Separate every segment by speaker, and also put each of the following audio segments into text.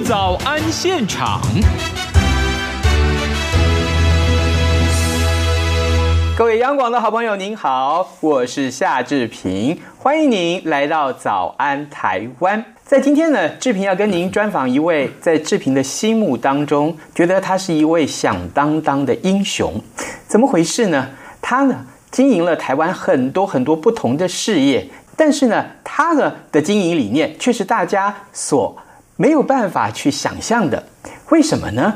Speaker 1: 早安现场。各位央广的好朋友，您好，我是夏志平，欢迎您来到早安台湾。在今天呢，志平要跟您专访一位在志平的心目当中，觉得他是一位响当当的英雄。怎么回事呢？他呢，经营了台湾很多很多不同的事业，但是呢，他呢的经营理念却是大家所没有办法去想象的。为什么呢？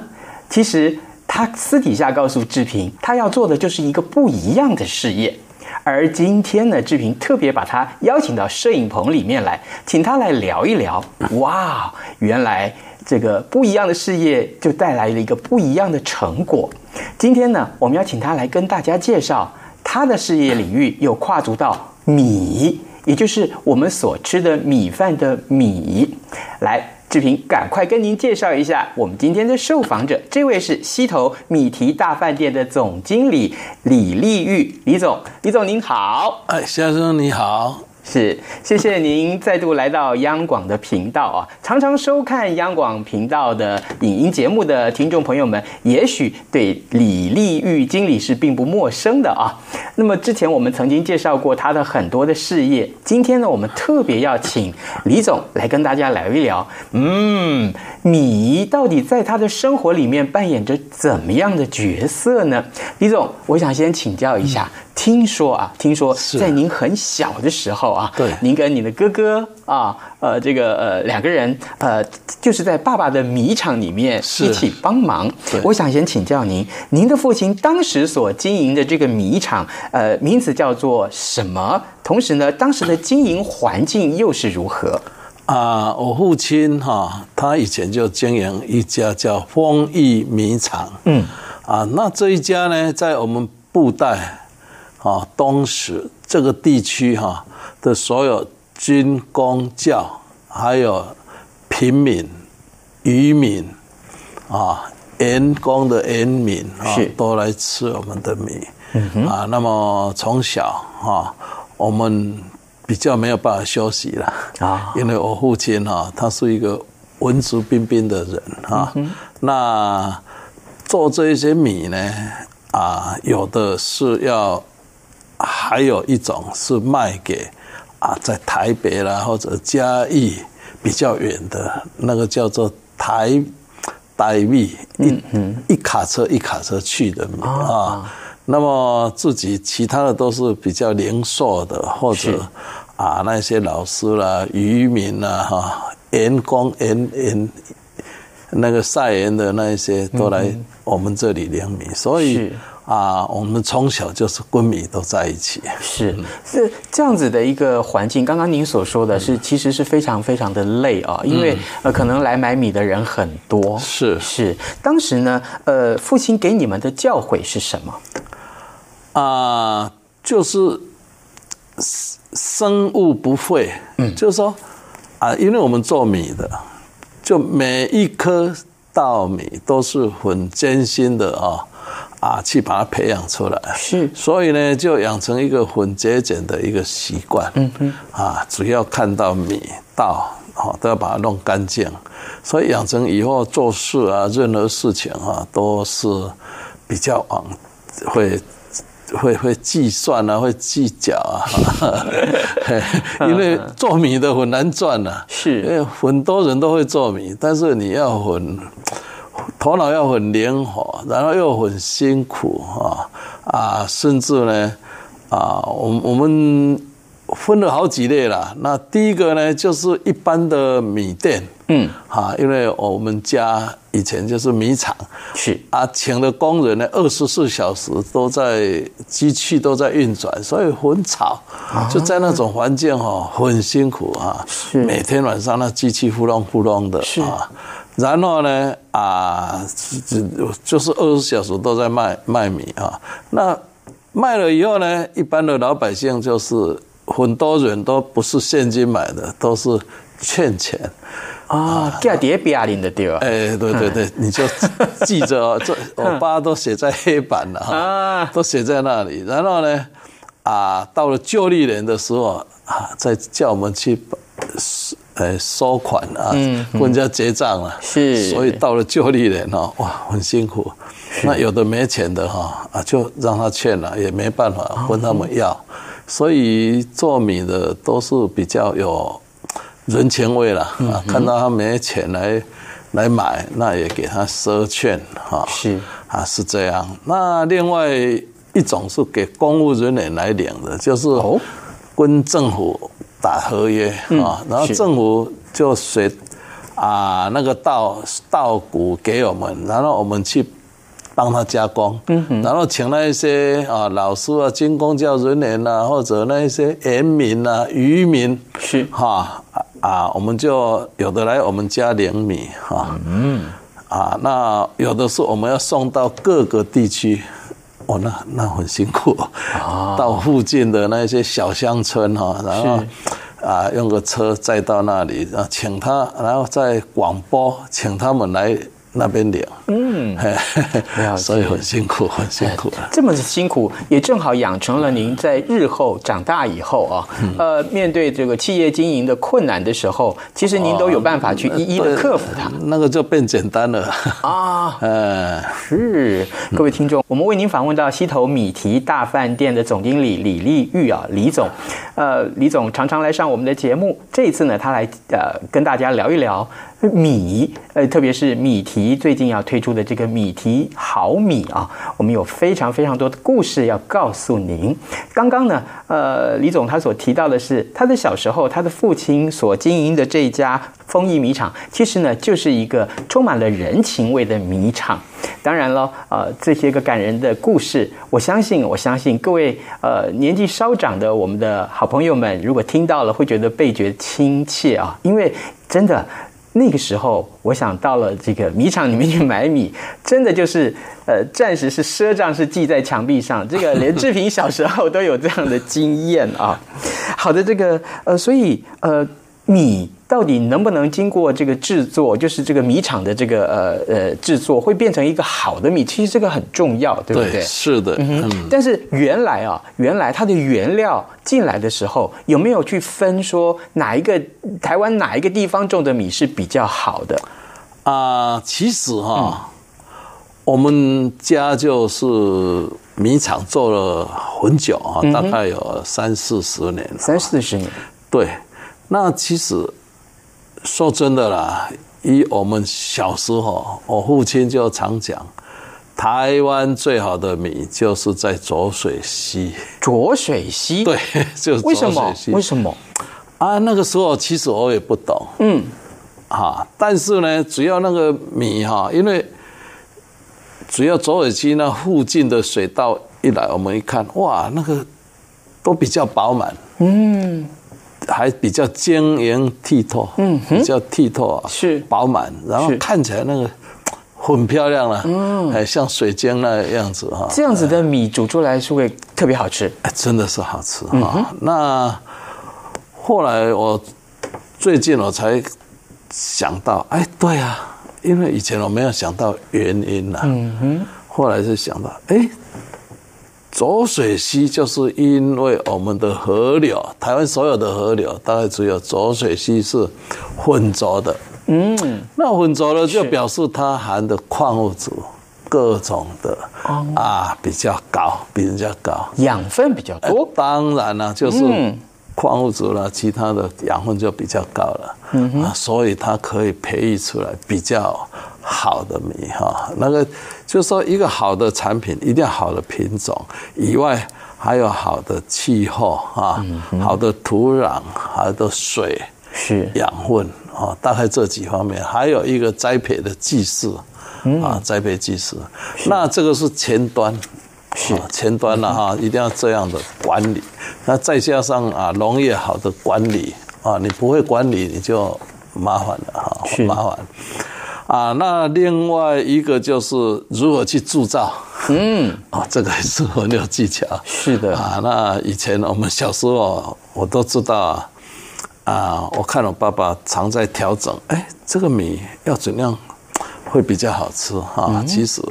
Speaker 1: 其实。他私底下告诉志平，他要做的就是一个不一样的事业。而今天呢，志平特别把他邀请到摄影棚里面来，请他来聊一聊。哇，原来这个不一样的事业就带来了一个不一样的成果。今天呢，我们要请他来跟大家介绍他的事业领域，有跨足到米，也就是我们所吃的米饭的米。来。志平，赶快跟您介绍一下我们今天的受访者，这位是西头米提大饭店的总经理李丽玉，李总，李总您好，
Speaker 2: 哎，先生你好。
Speaker 1: 是，谢谢您再度来到央广的频道啊！常常收看央广频道的影音节目的听众朋友们，也许对李立玉经理是并不陌生的啊。那么之前我们曾经介绍过他的很多的事业，今天呢，我们特别要请李总来跟大家聊一聊，嗯，米到底在他的生活里面扮演着怎么样的角色呢？李总，我想先请教一下。听说啊，听说在您很小的时候啊，
Speaker 2: 对，
Speaker 1: 您跟你的哥哥啊，呃，这个呃两个人呃，就是在爸爸的米厂里面一起帮忙。我想先请教您，您的父亲当时所经营的这个米厂，呃，名字叫做什么？同时呢，当时的经营环境又是如何？
Speaker 2: 啊，我父亲哈，他以前就经营一家叫丰益米厂。嗯，啊，那这一家呢，在我们布袋。啊，当时这个地区哈的所有军工教，还有平民、渔民啊，员工的员民啊，都来吃我们的米啊。那么从小哈，我们比较没有办法休息了啊，因为我父亲哈，他是一个文质彬彬的人啊。那做这一些米呢，啊，有的是要。还有一种是卖给啊，在台北啦或者嘉义比较远的那个叫做台台米，一一卡车一卡车去的嘛啊。那么自己其他的都是比较零售的，或者啊那些老师啦、渔民啦、哈员工、员员那个晒盐的那一些都来我们这里量米，所以。啊，我们从小就是闺蜜都在一起，
Speaker 1: 是是这样子的一个环境。刚刚您所说的是，其实是非常非常的累啊，因为呃，可能来买米的人很多。
Speaker 2: 是
Speaker 1: 是，当时呢，呃，父亲给你们的教诲是什么？
Speaker 2: 啊，就是生物不废。嗯，就是说啊，因为我们做米的，就每一颗稻米都是很艰辛的啊。啊，去把它培养出来，
Speaker 1: 是，
Speaker 2: 所以呢，就养成一个混节俭的一个习惯。嗯嗯，啊，只要看到米稻，哦都要把它弄干净，所以养成以后做事啊，任何事情啊，都是比较往会会会计算啊，会计较啊。因为做米的很难赚呐，
Speaker 1: 是，
Speaker 2: 因为很多人都会做米，但是你要很。头脑要很灵活，然后又很辛苦啊啊，甚至呢啊，我我们分了好几类了。那第一个呢，就是一般的米店，嗯，哈，因为我们家以前就是米厂，
Speaker 1: 是
Speaker 2: 啊，请的工人呢，二十四小时都在机器都在运转，所以很吵，就在那种环境哈，很辛苦啊，
Speaker 1: 是
Speaker 2: 每天晚上那机器呼隆呼隆的啊。然后呢，啊，就就是二十小时都在卖卖米啊。那卖了以后呢，一般的老百姓就是很多人都不是现金买的，都是欠钱
Speaker 1: 啊，价跌比亚林的对吧？
Speaker 2: 哎，对对对，你就记着哦，这我爸都写在黑板了哈，都写在那里。然后呢，啊，到了旧历年的时候啊，再叫我们去呃收款啊，跟人家结账啊，
Speaker 1: 是，
Speaker 2: 所以到了旧历年哈，哇，很辛苦。那有的没钱的哈啊，就让他欠了，也没办法跟他们要。所以做米的都是比较有人情味了啊，看到他没钱来来买，那也给他赊券哈。
Speaker 1: 是
Speaker 2: 啊，是这样。那另外一种是给公务人员来领的，就是跟政府打合约啊，然后政府就随啊那个稻稻谷给我们，然后我们去。帮他加工，然后请那一些啊老师啊、军工教人员呐，或者那一些盐民啊、渔民，
Speaker 1: 是。
Speaker 2: 哈啊，我们就有的来我们家领米哈，嗯。啊，那有的是我们要送到各个地区，哦，那那很辛苦啊，到附近的那些小乡村哈，然后啊用个车载到那里，啊请他，然后再广播请他们来。那边聊，嗯，所以很辛苦，很辛苦。
Speaker 1: 这么辛苦，也正好养成了您在日后长大以后啊，呃，面对这个企业经营的困难的时候，其实您都有办法去一一的克服它。
Speaker 2: 那个就变简单了啊。
Speaker 1: 呃，是各位听众，我们为您访问到西头米提大饭店的总经理李立玉啊，李总，呃，李总常常来上我们的节目，这一次呢，他来呃跟大家聊一聊。米，呃，特别是米提最近要推出的这个米提好米啊，我们有非常非常多的故事要告诉您。刚刚呢，呃，李总他所提到的是他的小时候，他的父亲所经营的这家丰益米厂，其实呢就是一个充满了人情味的米厂。当然了，呃，这些个感人的故事，我相信，我相信各位呃年纪稍长的我们的好朋友们，如果听到了，会觉得倍觉亲切啊，因为真的。那个时候，我想到了这个米厂里面去买米，真的就是，呃，暂时是赊账是记在墙壁上。这个连志平小时候都有这样的经验啊。好的，这个呃，所以呃。米到底能不能经过这个制作，就是这个米厂的这个呃呃制作，会变成一个好的米？其实这个很重要，对不对？
Speaker 2: 是的。嗯。
Speaker 1: 但是原来啊，原来它的原料进来的时候，有没有去分说哪一个台湾哪一个地方种的米是比较好的？
Speaker 2: 啊，其实哈，我们家就是米厂做了很久啊，大概有三四十年。
Speaker 1: 三四十年。
Speaker 2: 对。那其实说真的啦，以我们小时候，我父亲就常讲，台湾最好的米就是在浊水溪。
Speaker 1: 浊水溪？
Speaker 2: 对，就是浊水溪。
Speaker 1: 为什么？
Speaker 2: 啊，那个时候其实我也不懂。嗯。哈，但是呢，只要那个米哈，因为主要浊水溪那附近的水稻一来，我们一看，哇，那个都比较饱满。嗯。还比较晶莹剔透，嗯，比较剔透啊，
Speaker 1: 是
Speaker 2: 饱满，然后看起来那个很漂亮了，嗯，还像水晶那样子哈。
Speaker 1: 这样子的米煮出来是会特别好吃，
Speaker 2: 哎，真的是好吃哈。那后来我最近我才想到，哎，对啊，因为以前我没有想到原因呐，嗯哼，后来就想到，哎。浊水溪就是因为我们的河流，台湾所有的河流大概只有浊水溪是混浊的。嗯，那混浊了就表示它含的矿物质各种的啊比较高，比人家高，
Speaker 1: 养分比较多。
Speaker 2: 当然了，就是矿物质啦，其他的养分就比较高了。嗯啊，所以它可以培育出来比较。好的米哈，那个就是说一个好的产品，一定要好的品种以外，还有好的气候啊，好的土壤，好的水
Speaker 1: 是。
Speaker 2: 养分啊，大概这几方面，还有一个栽培的技术啊，栽培技术，那这个是前端，
Speaker 1: 是。
Speaker 2: 前端了哈，一定要这样的管理，那再加上啊农业好的管理啊，你不会管理你就麻烦了哈，麻烦。啊，那另外一个就是如何去铸造，嗯，啊，这个是很有技巧。
Speaker 1: 是的。
Speaker 2: 啊，那以前我们小时候我都知道啊，啊，我看我爸爸常在调整，哎，这个米要怎样会比较好吃？哈？其实，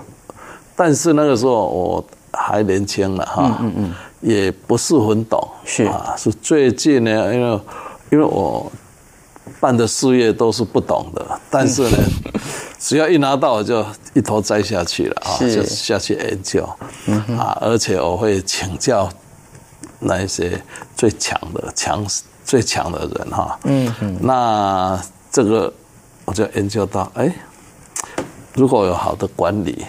Speaker 2: 但是那个时候我还年轻了哈，嗯嗯，也不是很懂，
Speaker 1: 是。
Speaker 2: 啊，是最近呢，因为因为我办的事业都是不懂的，但是呢，只要一拿到我就一头栽下去了啊，就下去研究啊，而且我会请教那一些最强的强最强的人哈。嗯嗯，那这个我就研究到，哎，如果有好的管理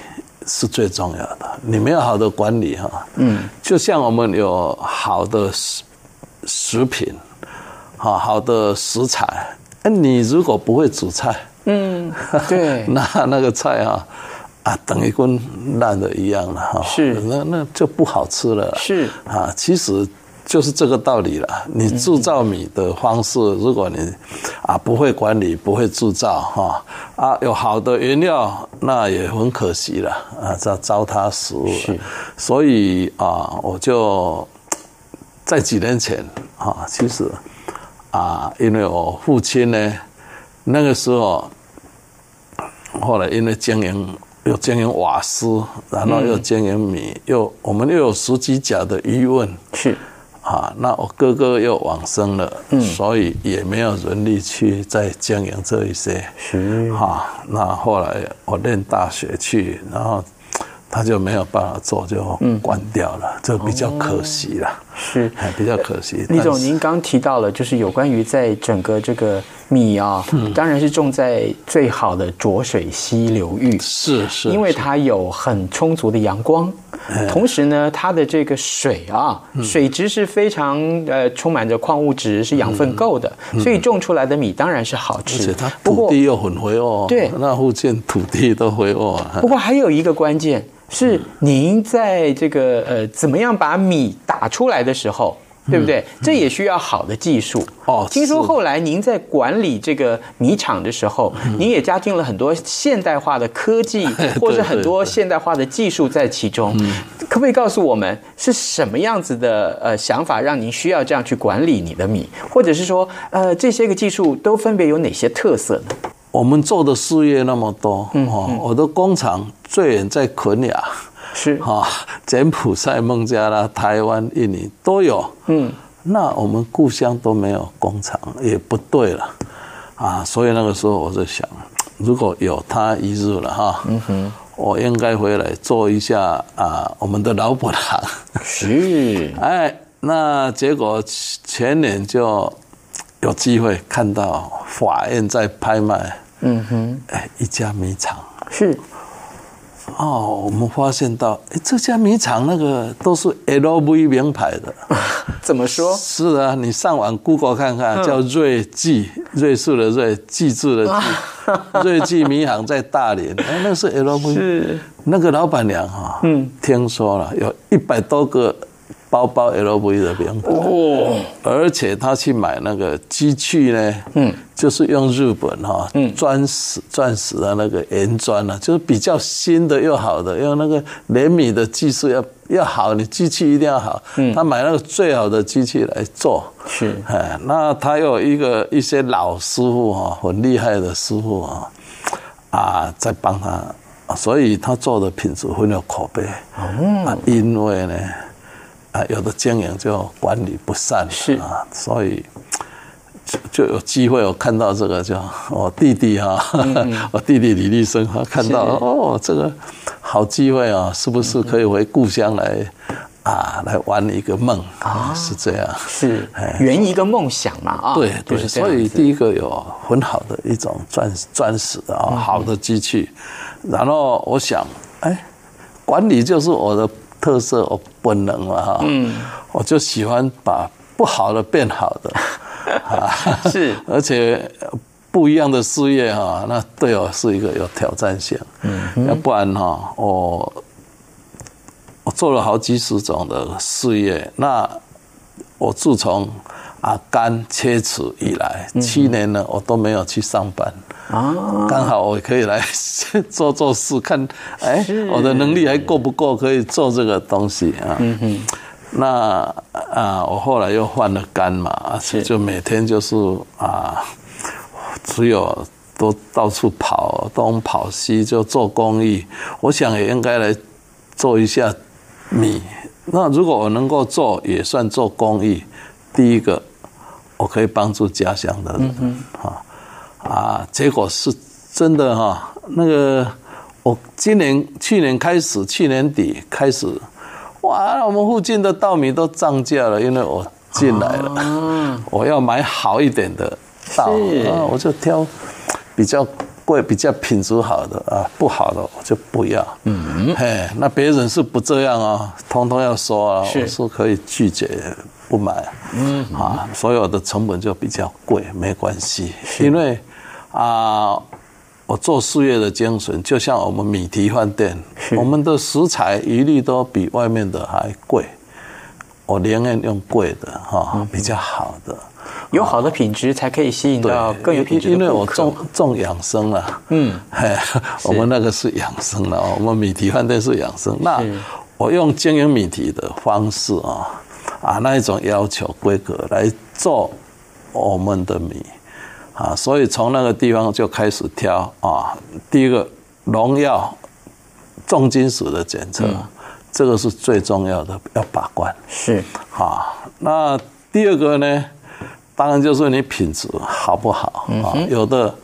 Speaker 2: 是最重要的，你没有好的管理哈，嗯，就像我们有好的食食品。好好的食材，那，你如果不会煮菜，
Speaker 1: 嗯，对，
Speaker 2: 那那个菜啊，啊，等于跟烂的一样了哈，
Speaker 1: 是，
Speaker 2: 那那就不好吃了，
Speaker 1: 是。
Speaker 2: 啊，其实就是这个道理了。你制造米的方式，如果你啊不会管理，不会制造哈，啊有好的原料，那也很可惜了啊，糟糟蹋食物。
Speaker 1: 是，
Speaker 2: 所以啊，我就在几年前啊，其实。啊，因为我父亲呢，那个时候，后来因为经营又经营瓦斯，然后又经营米，又我们又有十几甲的余温，
Speaker 1: 是
Speaker 2: 啊，那我哥哥又往生了，嗯，所以也没有人力去再经营这一些，
Speaker 1: 是
Speaker 2: 哈，那后来我念大学去，然后。他就没有办法做，就关掉了，这比较可惜了。
Speaker 1: 是，
Speaker 2: 比较可惜。
Speaker 1: 李总，您刚提到了，就是有关于在整个这个米啊，当然是种在最好的浊水溪流域，
Speaker 2: 是是，
Speaker 1: 因为它有很充足的阳光，同时呢，它的这个水啊，水质是非常呃充满着矿物质，是养分够的，所以种出来的米当然是好吃。
Speaker 2: 而且它土地又很肥沃，
Speaker 1: 对，
Speaker 2: 那附近土地都肥沃。
Speaker 1: 不过还有一个关键。是您在这个呃，怎么样把米打出来的时候，对不对？这也需要好的技术
Speaker 2: 哦。
Speaker 1: 听说后来您在管理这个米厂的时候，您也加进了很多现代化的科技，或者很多现代化的技术在其中。可不可以告诉我们是什么样子的呃想法，让您需要这样去管理你的米，或者是说呃这些个技术都分别有哪些特色呢？
Speaker 2: 我们做的事业那么多，哦，我的工厂最远在肯雅，
Speaker 1: 是。哈，
Speaker 2: 柬埔寨、孟加拉、台湾、印尼都有，嗯，那我们故乡都没有工厂，也不对了，啊，所以那个时候我就想，如果有他一日了哈，嗯哼，我应该回来做一下啊，我们的老本行，
Speaker 1: 是，
Speaker 2: 哎，那结果前年就有机会看到法院在拍卖。嗯哼，哎，一家米厂。
Speaker 1: 是
Speaker 2: 哦，我们发现到，哎，这家米厂那个都是 LV 名牌的，
Speaker 1: 怎么说？
Speaker 2: 是啊，你上网 Google 看看，叫瑞记，瑞士的瑞，记住的记，瑞记米行在大连，哎，那是 LV，
Speaker 1: 是。
Speaker 2: 那个老板娘哈，嗯，听说了，有一百多个。包包 LV 的名牌，哦，而且他去买那个机器呢，嗯，就是用日本哈，嗯，钻石钻石的那个岩砖呢，就是比较新的又好的，用那个连米的技术要要好，你机器一定要好，嗯，他买那个最好的机器来做，
Speaker 1: 是，
Speaker 2: 哎，那他有一个一些老师傅哈，很厉害的师傅啊，啊，在帮他，所以他做的品质很有口碑，啊，因为呢。啊，有的经营就管理不善，
Speaker 1: 是
Speaker 2: 啊，所以就就有机会我看到这个，就我弟弟哈，我弟弟李立生哈，看到哦，这个好机会啊，是不是可以回故乡来啊，来玩一个梦啊？是这样，
Speaker 1: 是圆一个梦想嘛啊？
Speaker 2: 对对，所以第一个有很好的一种钻钻石啊，好的机器，然后我想，哎，管理就是我的。特色哦，本能嘛哈，嗯，我就喜欢把不好的变好的，
Speaker 1: 啊，是，
Speaker 2: 而且不一样的事业哈，那对我是一个有挑战性，嗯，要不然哈，我我做了好几十种的事业，那我自从啊肝切齿以来，七年了，我都没有去上班。啊，刚好我可以来 做做事，看，哎，我的能力还够不够可以做这个东西啊？嗯哼，那啊，我后来又换了肝嘛，就每天就是啊，只有都到处跑东跑西，就做公益。我想也应该来做一下米。那如果我能够做，也算做公益。第一个，我可以帮助家乡的人，哈啊，结果是真的哈。那个我今年、去年开始，去年底开始，哇，我们附近的稻米都涨价了，因为我进来了，我要买好一点的稻，啊，我就挑比较贵、比较品质好的啊，不好的我就不要。嗯，嘿，那别人是不这样啊，通通要说啊，我是可以拒绝。不买，嗯啊，所有的成本就比较贵，没关系，因为啊，我做事业的精神，就像我们米提饭店，我们的食材一律都比外面的还贵，我宁愿用贵的哈，比较好的，
Speaker 1: 有好的品质才可以吸引到更有品质的
Speaker 2: 因为我重重养生了，嗯，嘿，我们那个是养生的，我们米提饭店是养生，那我用经营米提的方式啊。啊，那一种要求规格来做我们的米啊，所以从那个地方就开始挑啊。第一个农药、重金属的检测，这个是最重要的，要把关。
Speaker 1: 是
Speaker 2: 啊，那第二个呢，当然就是你品质好不好啊？有的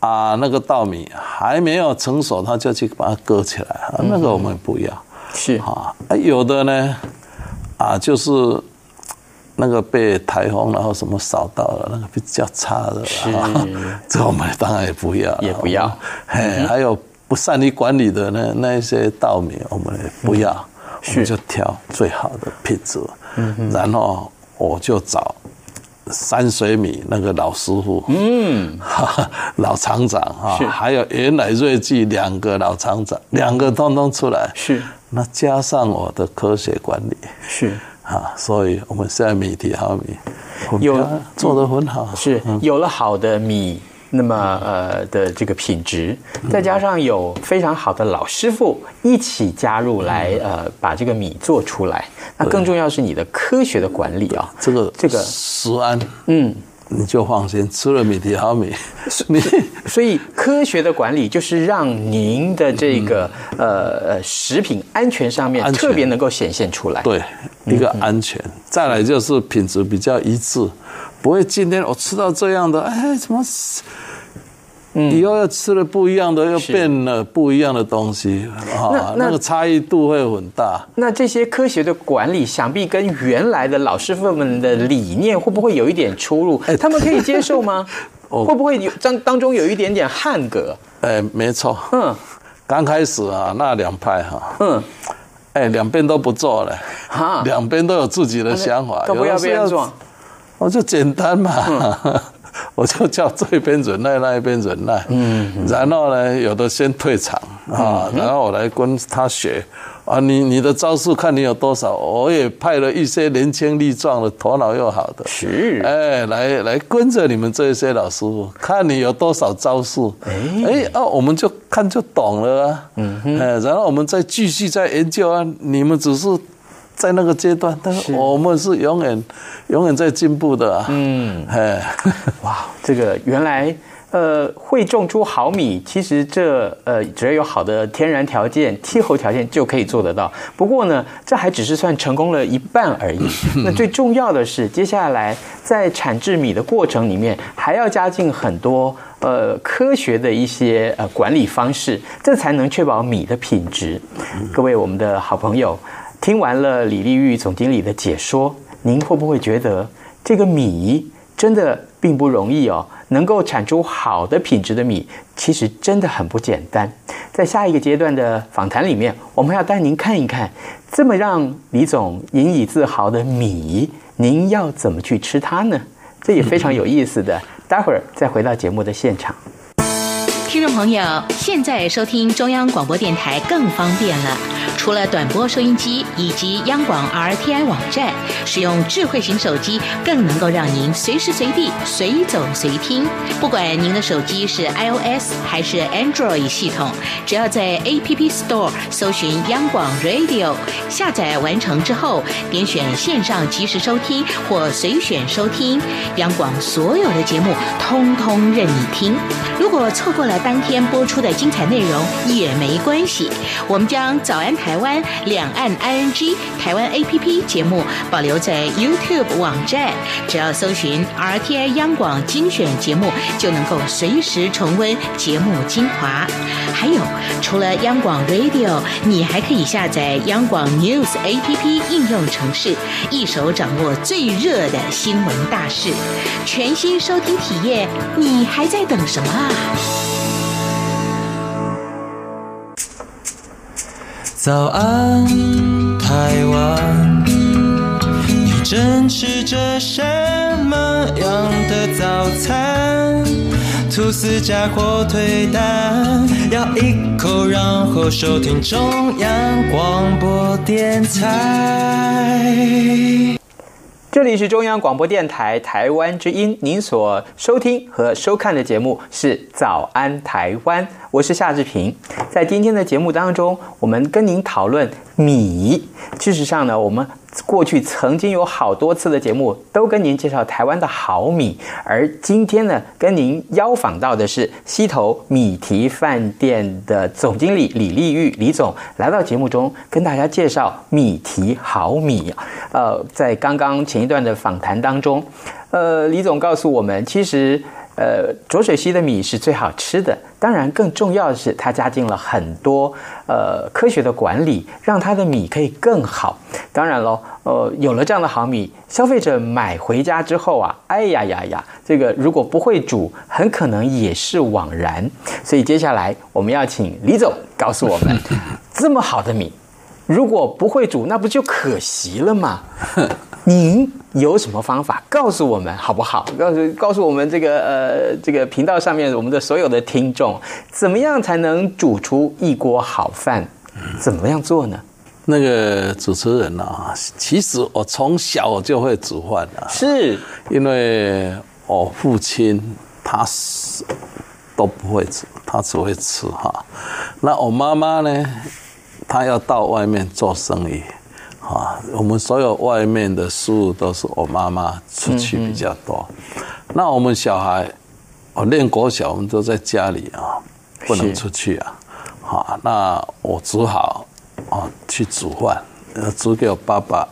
Speaker 2: 啊，那个稻米还没有成熟，他就去把它割起来，那个我们不要。
Speaker 1: 是
Speaker 2: 啊，有的呢。啊，就是那个被台风然后什么扫到了，那个比较差的，
Speaker 1: 是，
Speaker 2: 这我们当然也不要，
Speaker 1: 也不要。
Speaker 2: 嘿，还有不善于管理的那那一些稻米，我们也不要，我们就挑最好的品质。嗯然后我就找山水米那个老师傅，嗯，老厂长啊，还有原来瑞记两个老厂长，两个通通出来，
Speaker 1: 是。
Speaker 2: 那加上我的科学管理。
Speaker 1: 是
Speaker 2: 啊，所以我们现在米提好米有做得很好，
Speaker 1: 是有了好的米，那么呃的这个品质，再加上有非常好的老师傅一起加入来呃把这个米做出来，那更重要是你的科学的管理啊，
Speaker 2: 这个这个食安嗯。你就放心，吃了米提哈米。
Speaker 1: 你所以科学的管理就是让您的这个呃呃食品安全上面特别能够显现出来。
Speaker 2: 对，一个安全，再来就是品质比较一致，不会今天我吃到这样的，哎，怎么？以后要吃了不一样的，又变了不一样的东西啊，那个差异度会很大。
Speaker 1: 那这些科学的管理，想必跟原来的老师傅们的理念会不会有一点出入？哎，他们可以接受吗？会不会有当当中有一点点汉格？
Speaker 2: 哎，没错。嗯，刚开始啊，那两派哈，嗯，哎，两边都不做了，哈，两边都有自己的想法，
Speaker 1: 都不要被人撞，
Speaker 2: 我就简单嘛。我就叫这边忍耐，那一边忍耐。嗯，然后呢，有的先退场啊，然后我来跟他学啊。你你的招数看你有多少，我也派了一些年轻力壮的、头脑又好的，
Speaker 1: 是
Speaker 2: 哎，来来跟着你们这些老师傅，看你有多少招数。哎哎啊，我们就看就懂了啊。嗯哼，哎，然后我们再继续再研究啊。你们只是。在那个阶段，但是我们是永远、永远在进步的。嗯，
Speaker 1: 哎，哇，这个原来呃会种出好米，其实这呃只要有好的天然条件、气候条件就可以做得到。不过呢，这还只是算成功了一半而已。那最重要的是，接下来在产制米的过程里面，还要加进很多呃科学的一些呃管理方式，这才能确保米的品质。各位我们的好朋友。听完了李丽玉总经理的解说，您会不会觉得这个米真的并不容易哦？能够产出好的品质的米，其实真的很不简单。在下一个阶段的访谈里面，我们要带您看一看，这么让李总引以自豪的米，您要怎么去吃它呢？这也非常有意思的。待会儿再回到节目的现场。
Speaker 3: 听众朋友，现在收听中央广播电台更方便了。除了短波收音机以及央广 RTI 网站，使用智慧型手机更能够让您随时随地、随走随听。不管您的手机是 iOS 还是 Android 系统，只要在 App Store 搜寻央广 Radio，下载完成之后，点选线上即时收听或随选收听，央广所有的节目通通任你听。如果错过了当天播出的精彩内容也没关系，我们将早安台湾、两岸 ING、台湾 APP 节目保留在 YouTube 网站，只要搜寻 RTI 央广精选节目。就能够随时重温节目精华。还有，除了央广 Radio，你还可以下载央广 News APP 应用程式，一手掌握最热的新闻大事。全新收听体验，你还在等什么啊？
Speaker 4: 早安，台湾，你正吃着什么样的早餐？吐司加火腿蛋，咬一口，然后收听中央广播电台。
Speaker 1: 这里是中央广播电台台湾之音，您所收听和收看的节目是《早安台湾》，我是夏志平。在今天的节目当中，我们跟您讨论米。事实上呢，我们。过去曾经有好多次的节目都跟您介绍台湾的好米，而今天呢，跟您邀访到的是西头米提饭店的总经理李丽玉李总，来到节目中跟大家介绍米提好米。呃，在刚刚前一段的访谈当中，呃，李总告诉我们，其实。呃，浊水溪的米是最好吃的。当然，更重要的是，它加进了很多呃科学的管理，让它的米可以更好。当然喽，呃，有了这样的好米，消费者买回家之后啊，哎呀呀呀，这个如果不会煮，很可能也是枉然。所以接下来我们要请李总告诉我们，这么好的米，如果不会煮，那不就可惜了吗？您有什么方法告诉我们好不好？告诉告诉我们这个呃这个频道上面我们的所有的听众，怎么样才能煮出一锅好饭？怎么样做呢？
Speaker 2: 那个主持人啊，其实我从小我就会煮饭啊，
Speaker 1: 是
Speaker 2: 因为我父亲他是都不会煮，他只会吃哈。那我妈妈呢，她要到外面做生意。啊，我们所有外面的食物都是我妈妈出去比较多。那我们小孩，我练国小，我们都在家里啊，不能出去啊。好，那我只好啊去煮饭，煮给我爸爸，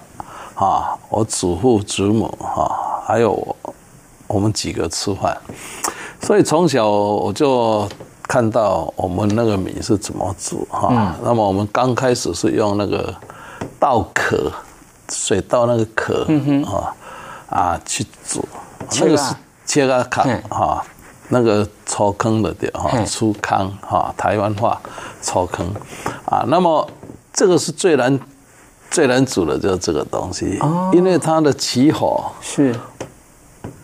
Speaker 2: 啊，我祖父祖母啊，还有我我们几个吃饭。所以从小我就看到我们那个米是怎么煮哈。那么我们刚开始是用那个。稻壳，水稻那个壳啊啊去煮，那个是切个坎哈，那个抽坑的掉哈，出坑哈，台湾话抽坑啊。那么这个是最难最难煮的，就是这个东西，因为它的起火
Speaker 1: 是。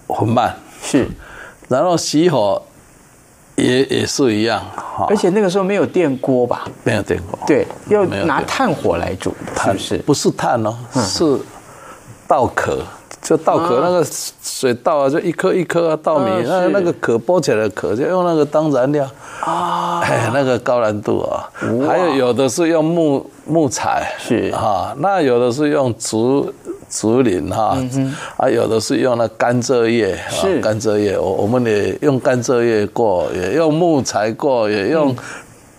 Speaker 2: 很慢，
Speaker 1: 是，
Speaker 2: 然后熄火。也也是一样，哈
Speaker 1: 而且那个时候没有电锅吧？
Speaker 2: 没有电锅，
Speaker 1: 对，要拿炭火来煮，是不是？
Speaker 2: 不是炭哦，是稻壳，就稻壳那个水稻啊，就一颗一颗啊，稻米那那个壳剥起来的壳，就用那个当燃料啊，哎，那个高难度啊，还有有的是用木木材，
Speaker 1: 是。
Speaker 2: 哈，那有的是用竹。竹林哈，啊，有的是用那甘蔗叶，
Speaker 1: 是。
Speaker 2: 甘蔗叶，我我们也用甘蔗叶过，也用木材过，也用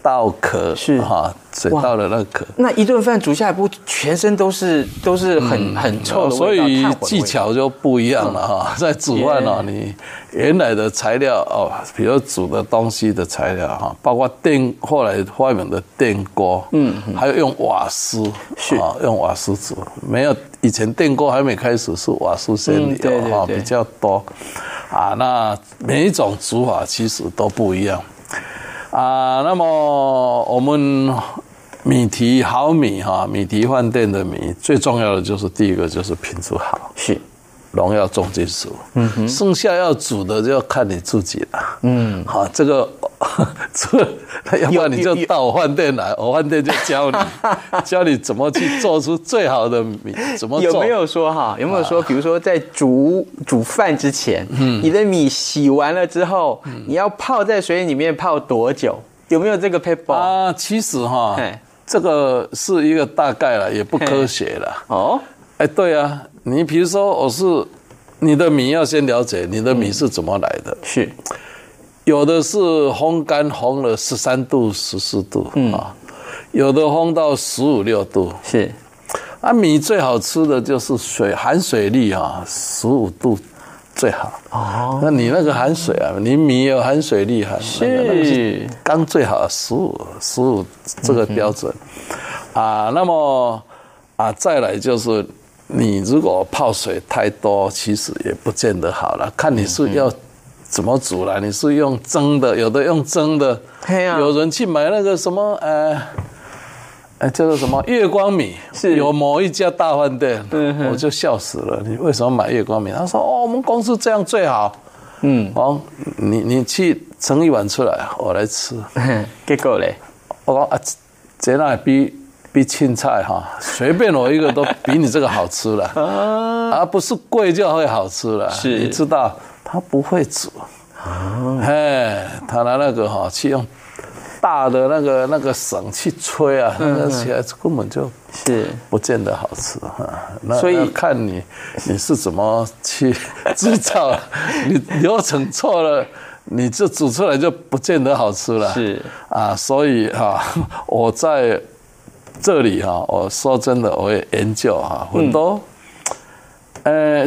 Speaker 2: 稻壳，
Speaker 1: 是
Speaker 2: 哈。水稻的那个壳，
Speaker 1: 那一顿饭煮下来不全身都是都是很很臭的
Speaker 2: 所以技巧就不一样了哈。在煮饭哦，你原来的材料哦，比如煮的东西的材料哈，包括电后来发明的电锅，嗯，还有用瓦斯，
Speaker 1: 是啊，
Speaker 2: 用瓦斯煮，没有以前电锅还没开始是瓦斯先有哈，比较多啊。那每一种煮法其实都不一样。啊，那么我们米提好米哈，米提饭店的米最重要的就是第一个就是品质好，
Speaker 1: 是。
Speaker 2: 农药重金属，嗯哼，剩下要煮的就要看你自己了，嗯，好，这个除了，要不然你就到我饭店来，我饭店就教你，教你怎么去做出最好的米，怎么做。
Speaker 1: 有没有说哈？有没有说，比如说在煮煮饭之前，你的米洗完了之后，你要泡在水里面泡多久？有没有这个 paper？
Speaker 2: 啊？其实哈
Speaker 1: 嘿，
Speaker 2: 这个是一个大概了，也不科学了。
Speaker 1: 哦，
Speaker 2: 哎，对啊，你比如说我是你的米要先了解你的米是怎么来的，
Speaker 1: 是
Speaker 2: 有的是烘干烘了十三度、十四度啊，有的烘到十五六度。
Speaker 1: 是，
Speaker 2: 啊，米最好吃的就是水含水率啊，十五度最好。哦，那你那个含水啊，你米有含水率含，那个那个
Speaker 1: 是
Speaker 2: 刚最好十五十五这个标准啊。那么啊，再来就是你如果泡水太多，其实也不见得好了，看你是要。怎么煮了？你是用蒸的，有的用蒸的，
Speaker 1: 啊
Speaker 2: 有人去买那个什么呃，哎叫做什么月光米，
Speaker 1: 是
Speaker 2: 有某一家大饭店，
Speaker 1: 嗯
Speaker 2: 我就笑死了。你为什么买月光米？他说哦，我们公司这样最好。
Speaker 1: 嗯，
Speaker 2: 哦，你你去盛一碗出来，我来吃。
Speaker 1: 结果嘞，
Speaker 2: 我说啊，这那比比青菜哈，随便我一个都比你这个好吃了，而 不是贵就会好吃了。
Speaker 1: 是
Speaker 2: 你知道他不会煮，哎，他拿那个哈去用大的那个那个绳去吹啊，那个起来根本就是。不见得好吃哈。那
Speaker 1: 所以
Speaker 2: 看你你是怎么去 制造，你流程错了。你这煮出来就不见得好吃了，
Speaker 1: 是。
Speaker 2: 啊，所以哈、我在这里哈、我说真的，我也研究哈、很多，呃，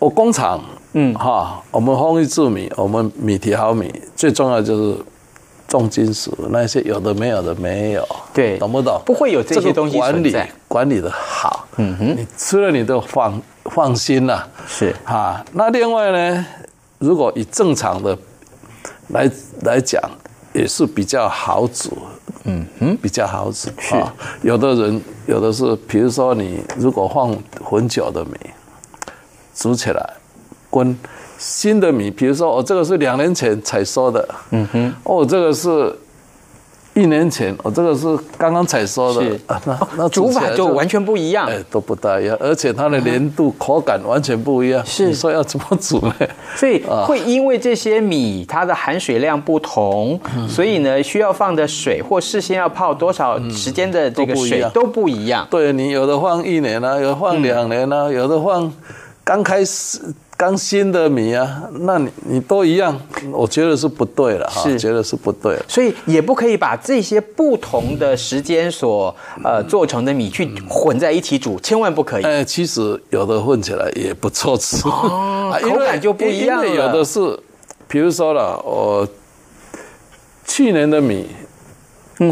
Speaker 2: 我工厂，嗯。哈，我们丰益制米，我们米提好米，最重要就是重金属那些有的没有的没有，
Speaker 1: 对。
Speaker 2: 懂不懂？
Speaker 1: 不会有这些东西
Speaker 2: 个管理管理的好，嗯哼，你吃了你都放放心了、
Speaker 1: 是。
Speaker 2: 哈，那另外呢，如果以正常的来来讲，也是比较好煮，嗯哼，比较好煮
Speaker 1: 是。
Speaker 2: 啊。有的人有的是，比如说你如果放很久的米，煮起来跟新的米，比如说我这个是两年前采收的，嗯哼，哦，这个是。一年前，我这个是刚刚采收的，啊那那
Speaker 1: 煮法就完全不一样。
Speaker 2: 哎，都不大一样，而且它的粘度、口感完全不一样。
Speaker 1: 是
Speaker 2: 你说要怎么煮呢？
Speaker 1: 所以
Speaker 2: 啊
Speaker 1: 会因为这些米它的含水量不同，
Speaker 2: 嗯
Speaker 1: 所以呢需要放的水或事先要泡多少时间的这个水都不一样。
Speaker 2: 对你有的放一年啊，有的放两年啊，有的放刚开始刚新的米啊，那你你都一样，我觉得是不对了哈，
Speaker 1: 是
Speaker 2: 觉得是不对了。
Speaker 1: 所以也不可以把这些不同的时间所呃做成的米去混在一起煮，千万不可以。
Speaker 2: 哎，其实有的混起来也不错吃，
Speaker 1: 口感就不一样
Speaker 2: 因为有的是，比如说了，我去年的米。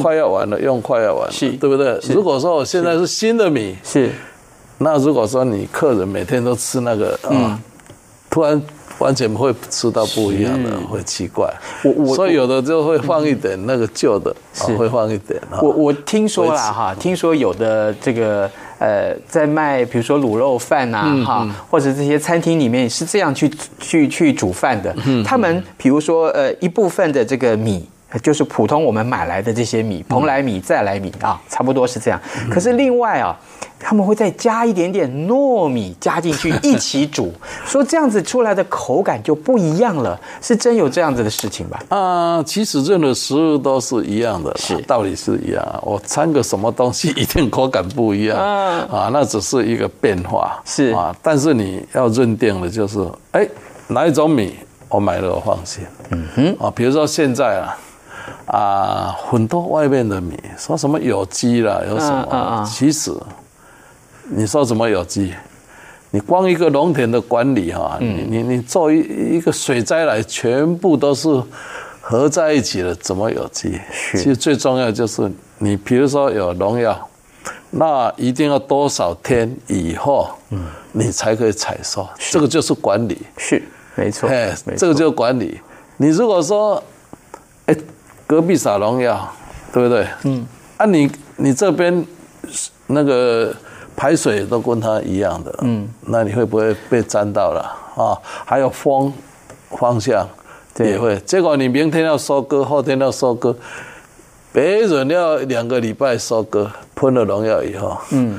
Speaker 2: 快要完了，用快要完了，对不对？如果说我现在是新的米，
Speaker 1: 是
Speaker 2: 那如果说你客人每天都吃那个
Speaker 1: 嗯
Speaker 2: 啊，突然完全会吃到不一样的，会奇怪。
Speaker 1: 我我
Speaker 2: 所以有的就会放一点那个旧的，会放一点啊。
Speaker 1: 我我听说了哈，听说有的这个呃，在卖比如说卤肉饭呐、
Speaker 2: 嗯
Speaker 1: 哈，或者这些餐厅里面是这样去去去煮饭的。
Speaker 2: 嗯
Speaker 1: 他们比如说呃一部分的这个米。就是普通我们买来的这些米，蓬莱米、再来米啊，差不多是这样。可是另外啊，他们会再加一点点糯米加进去一起煮，说这样子出来的口感就不一样了。是真有这样子的事情吧？
Speaker 2: 啊，其实任何食物都是一样的，
Speaker 1: 是
Speaker 2: 道理是一样啊。我掺个什么东西，一定口感不一样
Speaker 1: 啊
Speaker 2: 啊，那只是一个变化
Speaker 1: 是
Speaker 2: 啊。但是你要认定的就是，哎，哪一种米我买了我放心。嗯哼啊，比如说现在啊。啊，很多外面的米说什么有机啦，有什么？
Speaker 1: 嗯嗯嗯
Speaker 2: 其实你说什么有机？你光一个农田的管理哈、
Speaker 1: 嗯
Speaker 2: 你你你做一一个水灾来，全部都是合在一起的，怎么有机？其实最重要就是你，比如说有农药，那一定要多少天以后，嗯，你才可以采收，这个就是管理。
Speaker 1: 是，没错，
Speaker 2: 哎这个就是管理。你如果说，哎，隔壁撒农药，对不对？嗯。啊你，你这边那个排水都跟它一样的，嗯，那你会不会被沾到了啊？还有风方向，
Speaker 1: 这
Speaker 2: 也会。结果你明天要收割，后天要收割，别人要两个礼拜收割，喷了农药以后，嗯，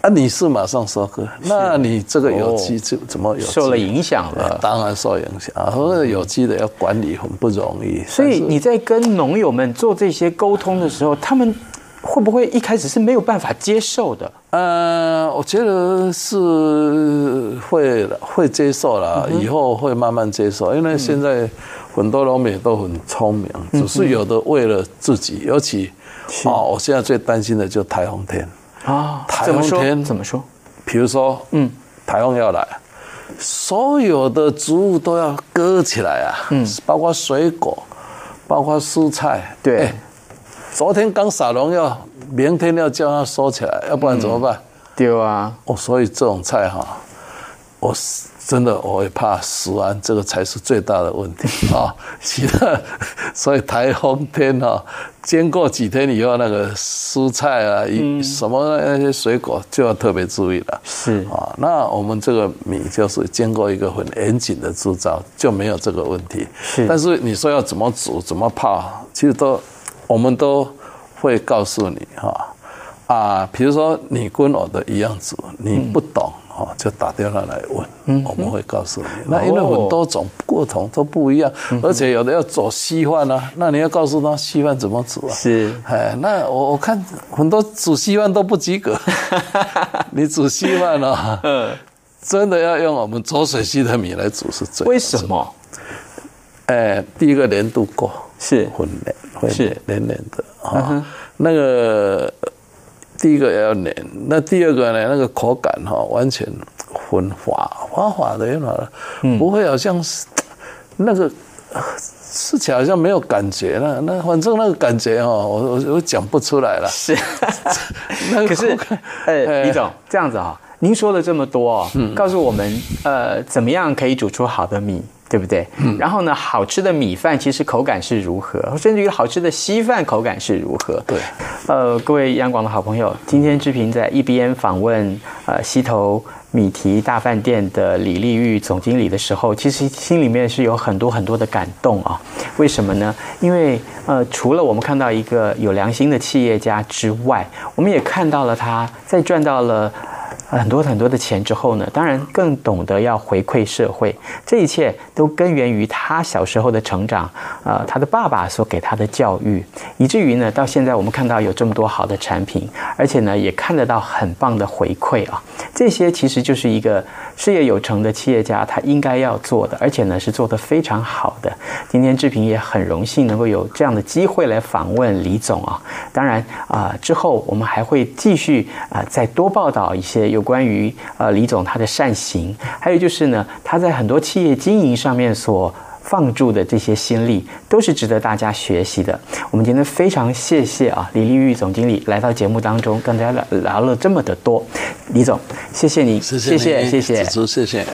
Speaker 2: 啊，你是马上收割，那你这个有机就怎么有
Speaker 1: 哦受了影响
Speaker 2: 呃
Speaker 1: 了。
Speaker 2: 当然受影响，啊，或者有机的要管理很不容易。
Speaker 1: 所以你在跟农友们做这些沟通的时候，他们会不会一开始是没有办法接受的？
Speaker 2: 呃，我觉得是会会接受了，以后会慢慢接受，因为现在很多农民都很聪明，只是有的为了自己，尤其哦，我现在最担心的就台风天，
Speaker 1: 啊
Speaker 2: 台？风天。
Speaker 1: 怎么说？
Speaker 2: 比如说，嗯，台风要来，所有的植物都要割起来啊，嗯，包括水果，包括蔬菜，
Speaker 1: 对。
Speaker 2: 哎昨天刚撒农药，明天要叫它收起来，要不然怎么办？
Speaker 1: 丢啊，
Speaker 2: 哦，所以这种菜哈，我是真的我也怕食安，这个才是最大的问题啊。其他，所以台风天哈，经过几天以后，那个蔬菜啊，一什么那些水果就要特别注意了。
Speaker 1: 是
Speaker 2: 啊，那我们这个米就是经过一个很严谨的制造，就没有这个问题。
Speaker 1: 是
Speaker 2: 但是你说要怎么煮、怎么泡，其实都我们都会告诉你哈。啊，比如说你跟我的一样煮，你不懂哦，就打电话来问，我们会告诉你。那因为很多种过程都不一样，而且有的要做稀饭啊，那你要告诉他稀饭怎么煮啊？
Speaker 1: 是
Speaker 2: 哎，那我我看很多煮稀饭都不及格。你煮稀饭啊、
Speaker 1: 嗯，
Speaker 2: 真的要用我们浊水溪的米来煮是最好
Speaker 1: 为什？么？
Speaker 2: 哎，第一个粘度够，
Speaker 1: 是
Speaker 2: 很黏，会
Speaker 1: 是
Speaker 2: 黏黏的啊。那个第一个要黏，那第二个呢，那个口感哈，完全混滑滑滑的，有了，不会好像是那个。吃起来好像没有感觉了，那反正那个感觉哦，我我我讲不出来了。
Speaker 1: 是，
Speaker 2: 那个
Speaker 1: 可是李总这样子啊、您说了这么多哦，告诉我们呃，怎么样可以煮出好的米，对不对？然后呢，好吃的米饭其实口感是如何，甚至于好吃的稀饭口感是如何？
Speaker 2: 对，
Speaker 1: 呃，各位央广的好朋友，今天志平在一边访问呃西头米提大饭店的李丽玉总经理的时候，其实心里面是有很多很多的感动啊。为什么呢？因为呃，除了我们看到一个有良心的企业家之外，我们也看到了他在赚到了。很多很多的钱之后呢，当然更懂得要回馈社会。这一切都根源于他小时候的成长，呃，他的爸爸所给他的教育，以至于呢，到现在我们看到有这么多好的产品，而且呢，也看得到很棒的回馈啊。这些其实就是一个事业有成的企业家他应该要做的，而且呢是做得非常好的。今天志平也很荣幸能够有这样的机会来访问李总啊。当然啊、之后我们还会继续啊、再多报道一些有关于呃李总他的善行，还有就是呢他在很多企业经营上面所。放逐的这些心力都是值得大家学习的。我们今天非常谢谢啊李丽玉总经理来到节目当中，跟大家聊聊了这么的多。李总，谢谢你，
Speaker 2: 谢谢你
Speaker 1: 谢谢
Speaker 2: 谢谢。